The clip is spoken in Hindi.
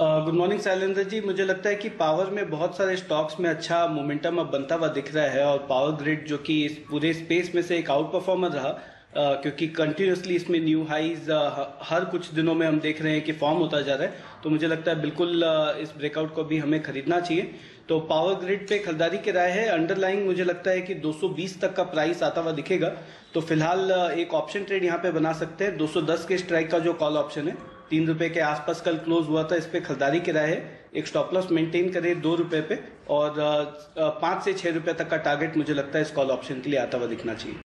Good morning Shailendra ji. मुझे लगता है कि पावर में बहुत सारे स्टॉक्स में अच्छा मोमेंटम अब बनता हुआ दिख रहा है और पावर ग्रिड जो कि इस पूरे स्पेस में से एक आउट परफॉर्मर रहा। क्योंकि कंटिन्यूसली इसमें न्यू हाइज हर कुछ दिनों में हम देख रहे हैं कि फॉर्म होता जा रहा है। तो मुझे लगता है बिल्कुल इस ब्रेकआउट को भी हमें खरीदना चाहिए। तो पावर ग्रिड पे खरीदारी के राय है। अंडरलाइंग मुझे लगता है कि 220 तक का प्राइस आता हुआ दिखेगा। तो फ़िलहाल एक ऑप्शन ट्रेड यहाँ पे बना सकते हैं। 210 के स्ट्राइक का जो कॉल ऑप्शन है, तीन रुपए के आसपास कल क्लोज हुआ था, इस पे खरीदारी के राय है। एक स्टॉप लॉस मेंटेन करे दो रुपए पे और पाँच से छह रुपए तक का टारगेट मुझे लगता है इस कॉल ऑप्शन के लिए आता हुआ दिखना चाहिए।